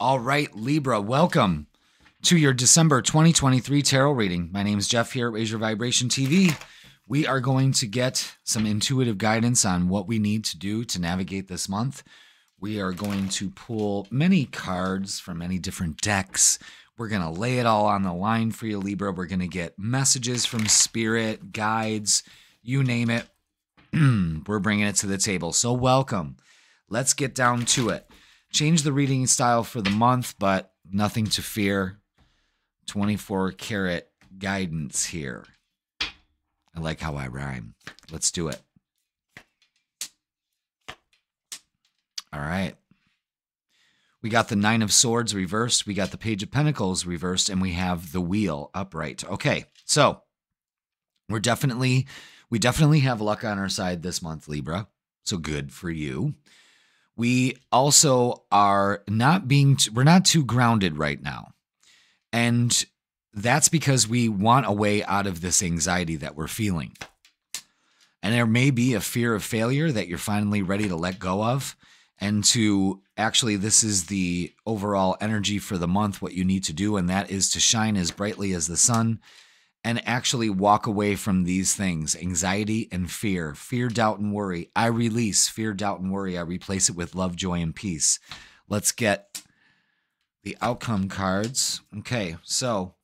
All right, Libra, welcome to your December 2023 tarot reading. My name is Jeff here at Raise Your Vibration TV. We are going to get some intuitive guidance on what we need to do to navigate this month. We are going to pull many cards from many different decks. We're going to lay it all on the line for you, Libra. We're going to get messages from spirit, guides, you name it. We're bringing it to the table. So, welcome. Let's get down to it. Change the reading style for the month, but nothing to fear. 24 karat guidance here. I like how I rhyme. Let's do it. All right. We got the Nine of Swords reversed. We got the Page of Pentacles reversed, and we have the Wheel upright. Okay, so we're definitely, we definitely have luck on our side this month, Libra. So good for you we also are not being t- we're not too grounded right now. And that's because we want a way out of this anxiety that we're feeling. And there may be a fear of failure that you're finally ready to let go of. And to actually this is the overall energy for the month what you need to do and that is to shine as brightly as the sun and actually walk away from these things anxiety and fear, fear, doubt, and worry. I release fear, doubt, and worry. I replace it with love, joy, and peace. Let's get the outcome cards. Okay, so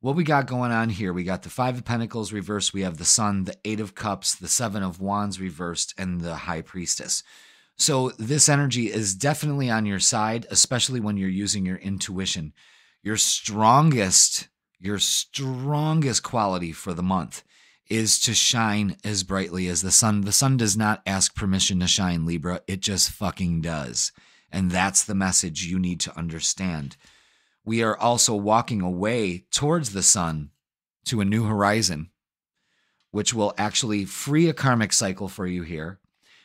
what we got going on here? We got the Five of Pentacles reversed. We have the Sun, the Eight of Cups, the Seven of Wands reversed, and the High Priestess. So this energy is definitely on your side, especially when you're using your intuition. Your strongest your strongest quality for the month is to shine as brightly as the sun. The sun does not ask permission to shine, Libra. It just fucking does. And that's the message you need to understand. We are also walking away towards the sun to a new horizon, which will actually free a karmic cycle for you here.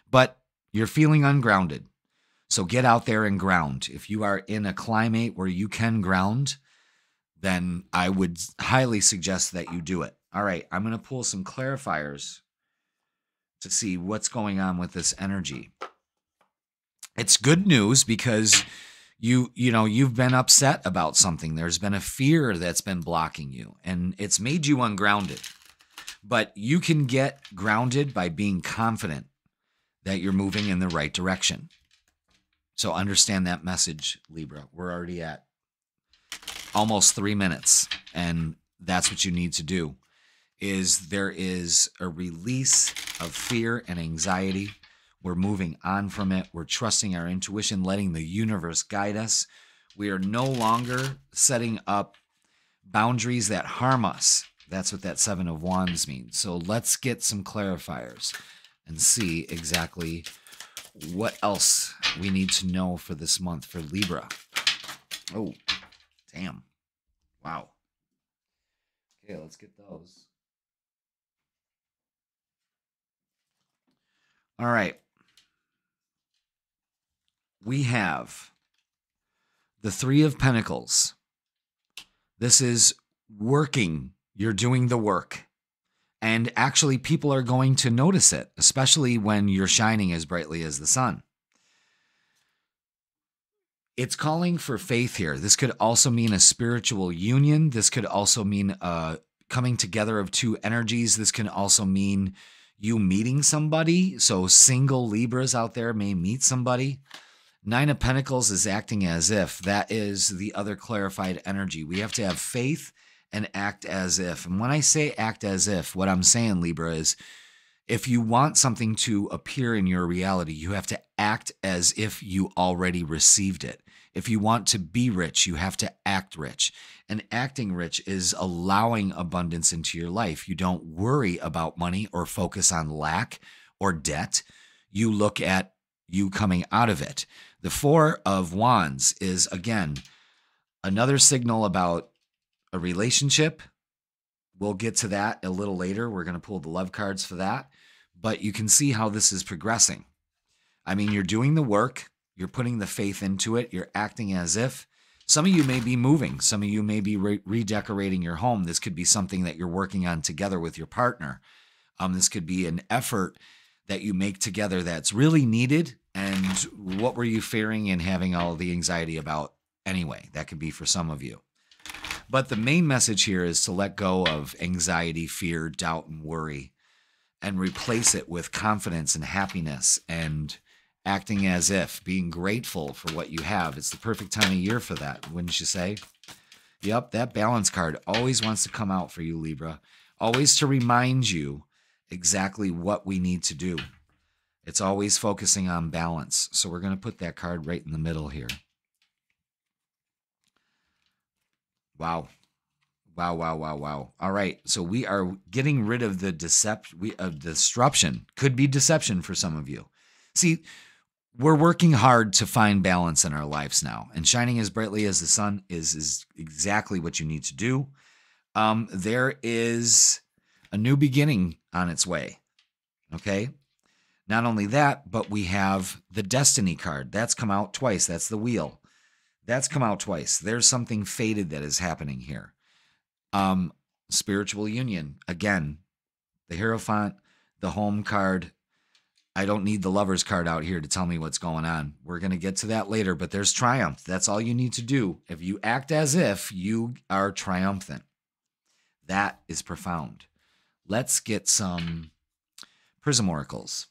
But you're feeling ungrounded. So get out there and ground. If you are in a climate where you can ground, then I would highly suggest that you do it. All right, I'm going to pull some clarifiers to see what's going on with this energy. It's good news because you you know you've been upset about something there's been a fear that's been blocking you and it's made you ungrounded but you can get grounded by being confident that you're moving in the right direction so understand that message libra we're already at almost three minutes. And that's what you need to do is there is a release of fear and anxiety. We're moving on from it. We're trusting our intuition, letting the universe guide us. We are no longer setting up boundaries that harm us. That's what that Seven of Wands means. So let's get some clarifiers and see exactly what else we need to know for this month for Libra. Oh, Damn. Wow. Okay, let's get those. All right. We have the Three of Pentacles. This is working. You're doing the work. And actually, people are going to notice it, especially when you're shining as brightly as the sun it's calling for faith here. This could also mean a spiritual union. This could also mean uh, coming together of two energies. This can also mean you meeting somebody. So, single Libras out there may meet somebody. Nine of Pentacles is acting as if. That is the other clarified energy. We have to have faith and act as if. And when I say act as if, what I'm saying, Libra, is if you want something to appear in your reality, you have to act as if you already received it. If you want to be rich, you have to act rich. And acting rich is allowing abundance into your life. You don't worry about money or focus on lack or debt. You look at you coming out of it. The Four of Wands is, again, another signal about a relationship. We'll get to that a little later. We're going to pull the love cards for that. But you can see how this is progressing. I mean, you're doing the work, you're putting the faith into it. You're acting as if. Some of you may be moving. Some of you may be re- redecorating your home. This could be something that you're working on together with your partner. Um, this could be an effort that you make together that's really needed? And what were you fearing and having all the anxiety about anyway? That could be for some of you. But the main message here is to let go of anxiety, fear, doubt, and worry and replace it with confidence and happiness and acting as if, being grateful for what you have. It's the perfect time of year for that, wouldn't you say? Yep, that balance card always wants to come out for you, Libra. Always to remind you exactly what we need to do. It's always focusing on balance. So we're going to put that card right in the middle here. Wow. Wow, wow, wow, wow. All right. So we are getting rid of the deception we of disruption. Could be deception for some of you. See, we're working hard to find balance in our lives now. And shining as brightly as the sun is is exactly what you need to do. Um, there is a new beginning on its way. Okay. Not only that, but we have the destiny card. That's come out twice. That's the wheel. That's come out twice. There's something fated that is happening here. Um, spiritual union. Again, the Hierophant, the home card. I don't need the lover's card out here to tell me what's going on. We're going to get to that later, but there's triumph. That's all you need to do. If you act as if you are triumphant, that is profound. Let's get some prism oracles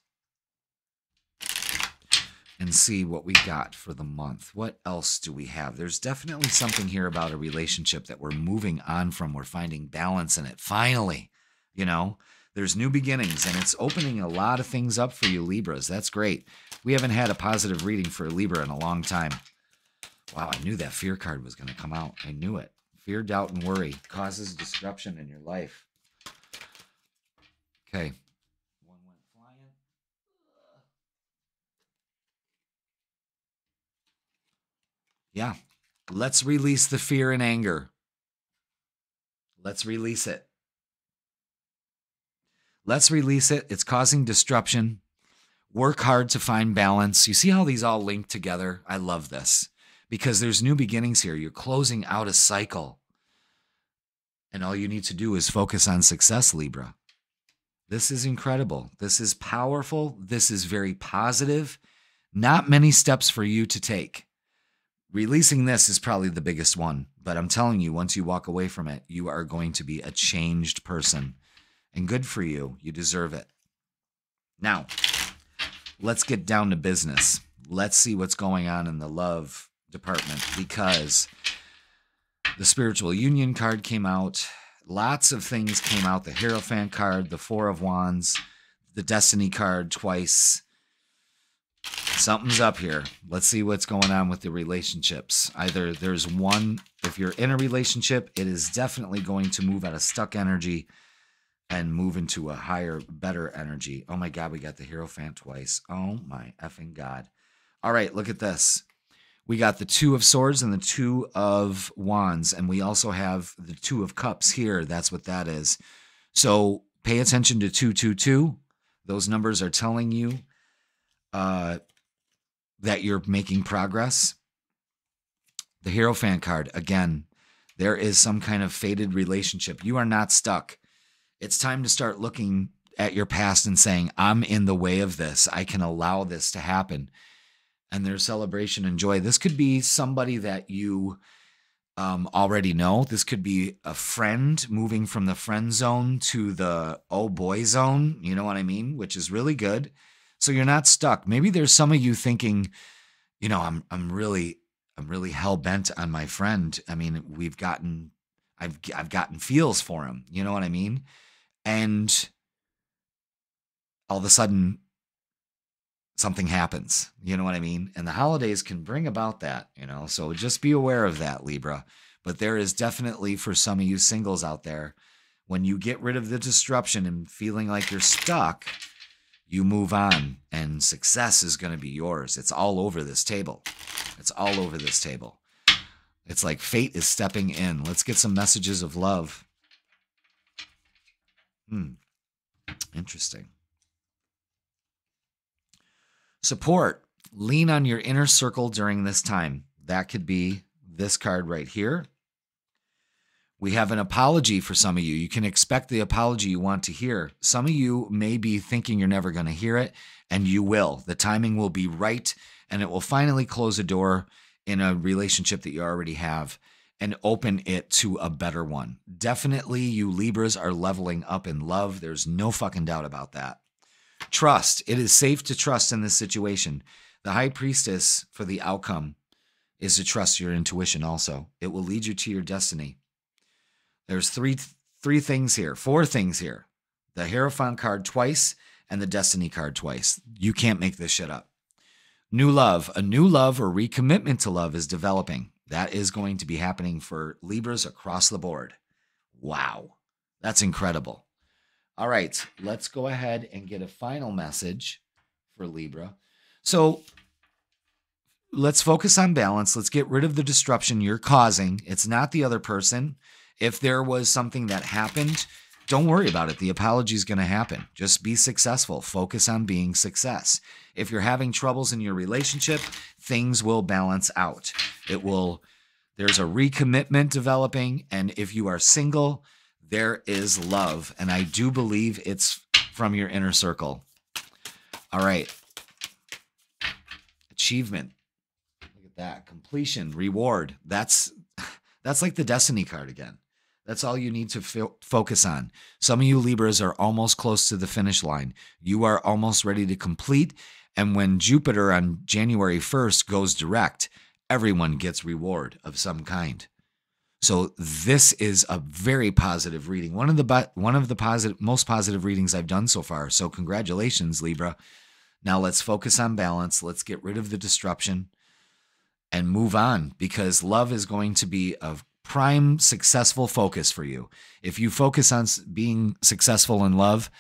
and see what we got for the month. What else do we have? There's definitely something here about a relationship that we're moving on from. We're finding balance in it. Finally, you know, there's new beginnings and it's opening a lot of things up for you, Libras. That's great. We haven't had a positive reading for Libra in a long time. Wow, I knew that fear card was going to come out. I knew it. Fear, doubt, and worry causes disruption in your life. Okay, Yeah. Let's release the fear and anger. Let's release it. Let's release it. It's causing disruption. Work hard to find balance. You see how these all link together? I love this because there's new beginnings here. You're closing out a cycle. And all you need to do is focus on success, Libra. This is incredible. This is powerful. This is very positive. Not many steps for you to take. Releasing this is probably the biggest one, but I'm telling you, once you walk away from it, you are going to be a changed person. And good for you. You deserve it. Now, let's get down to business. Let's see what's going on in the love department because the spiritual union card came out. Lots of things came out the Hierophant card, the Four of Wands, the Destiny card twice something's up here. Let's see what's going on with the relationships. Either there's one, if you're in a relationship, it is definitely going to move out of stuck energy and move into a higher, better energy. Oh my God, we got the Hierophant twice. Oh my effing God. All right, look at this. We got the Two of Swords and the Two of Wands, and we also have the Two of Cups here. That's what that is. So pay attention to 222. Those numbers are telling you uh, that you're making progress. The Hierophant card, again, there is some kind of fated relationship. You are not stuck. It's time to start looking at your past and saying, I'm in the way of this. I can allow this to happen. And there's celebration and joy. This could be somebody that you um, already know. This could be a friend moving from the friend zone to the oh boy zone. You know what I mean? Which is really good. So you're not stuck. Maybe there's some of you thinking, you know, I'm I'm really I'm really hell bent on my friend. I mean, we've gotten I've I've gotten feels for him. You know what I mean? And all of a sudden something happens. You know what I mean? And the holidays can bring about that, you know. So just be aware of that, Libra. But there is definitely for some of you singles out there, when you get rid of the disruption and feeling like you're stuck, you move on and success is going to be yours. It's all over this table. It's all over this table. It's like fate is stepping in. Let's get some messages of love. Hmm. Interesting. Support. Lean on your inner circle during this time. That could be this card right here. We have an apology for some of you. You can expect the apology you want to hear. Some of you may be thinking you're never going to hear it, and you will. The timing will be right, and it will finally close a door in a relationship that you already have and open it to a better one. Definitely, you Libras are leveling up in love. There's no fucking doubt about that. Trust. It is safe to trust in this situation. The high priestess for the outcome is to trust your intuition also. It will lead you to your destiny. There's three three things here, four things here. The Hierophant card twice and the Destiny card twice. You can't make this shit up. New love, a new love or recommitment to love is developing. That is going to be happening for Libras across the board. Wow. That's incredible. All right, let's go ahead and get a final message for Libra. So let's focus on balance. Let's get rid of the disruption you're causing. It's not the other person. If there was something that happened, don't worry about it. The apology is going to happen. Just be successful. Focus on being success. If you're having troubles in your relationship, things will balance out. It will, there's a recommitment developing. And if you are single, there is love. And I do believe it's from your inner circle. All right. Achievement. Look at that. Completion, reward. That's that's like the destiny card again. That's all you need to fo- focus on. Some of you Libras are almost close to the finish line. You are almost ready to complete. And when Jupiter on January 1st goes direct, everyone gets reward of some kind. So this is a very positive reading. One of the one of the positive most positive readings I've done so far. So congratulations Libra. Now let's focus on balance. Let's get rid of the disruption and move on because love is going to be a prime successful focus for you. If you focus on being successful in love,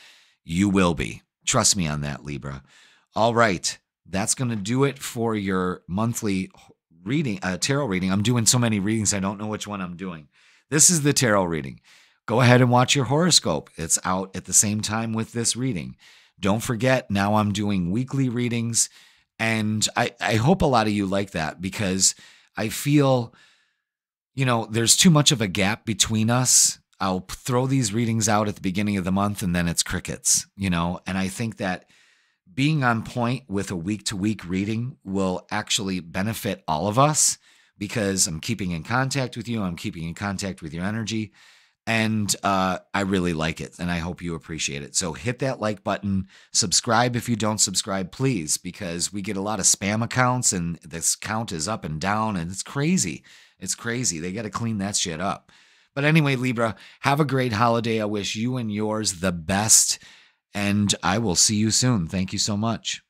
you will be. Trust me on that, Libra. All right, that's going to do it for your monthly reading, uh, tarot reading. I'm doing so many readings, I don't know which one I'm doing. This is the tarot reading. Go ahead and watch your horoscope. It's out at the same time with this reading. Don't forget, now I'm doing weekly readings. And I, I hope a lot of you like that because I feel you know, there's too much of a gap between us. I'll throw these readings out at the beginning of the month and then it's crickets, you know, and I think that being on point with a week to week reading will actually benefit all of us because I'm keeping in contact with you. I'm keeping in contact with your energy. And uh, I really like it and I hope you appreciate it. So hit that like button, subscribe if you don't subscribe, please, because we get a lot of spam accounts and this count is up and down and it's crazy. It's crazy. They got to clean that shit up. But anyway, Libra, have a great holiday. I wish you and yours the best. And I will see you soon. Thank you so much.